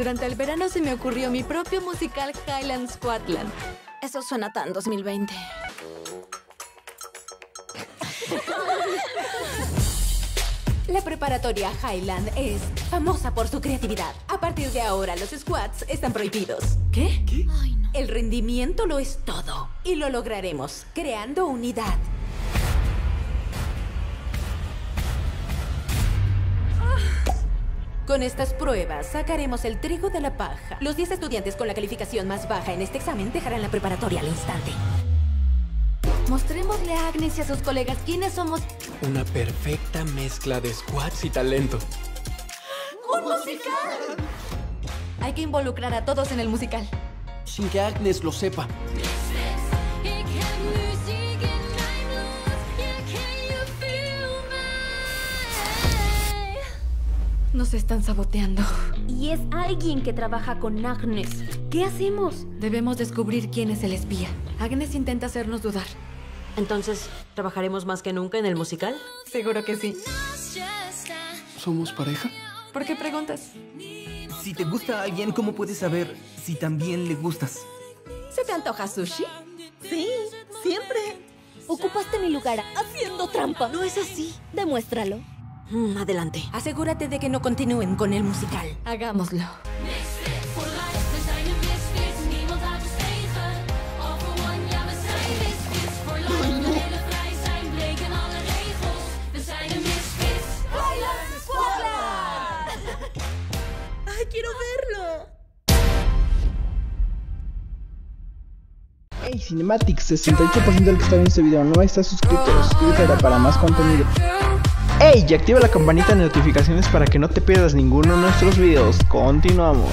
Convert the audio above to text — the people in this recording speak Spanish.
Durante el verano se me ocurrió mi propio musical Highland Scotland. Eso suena tan 2020. La preparatoria Highland es famosa por su creatividad. A partir de ahora, los squats están prohibidos. ¿Qué? ¿Qué? Ay, no. El rendimiento lo es todo. Y lo lograremos creando unidad. Con estas pruebas sacaremos el trigo de la paja. Los 10 estudiantes con la calificación más baja en este examen dejarán la preparatoria al instante. Mostrémosle a Agnes y a sus colegas quiénes somos. Una perfecta mezcla de squats y talento. ¡Un musical! Hay que involucrar a todos en el musical. Sin que Agnes lo sepa. Nos están saboteando. Y es alguien que trabaja con Agnes. ¿Qué hacemos? Debemos descubrir quién es el espía. Agnes intenta hacernos dudar. Entonces, ¿trabajaremos más que nunca en el musical? Seguro que sí. ¿Somos pareja? ¿Por qué preguntas? Si te gusta a alguien, ¿cómo puedes saber si también le gustas? ¿Se te antoja sushi? Sí, siempre. Ocupaste mi lugar haciendo trampa. No es así. Demuéstralo. Mm, adelante. Asegúrate de que no continúen con el musical. Hagámoslo. ¡Ay, quiero verlo! Hey Cinematics, 68% del que está viendo este video no está suscrito. Suscríbete para más contenido. Hey, y activa la campanita de notificaciones para que no te pierdas ninguno de nuestros videos. Continuamos.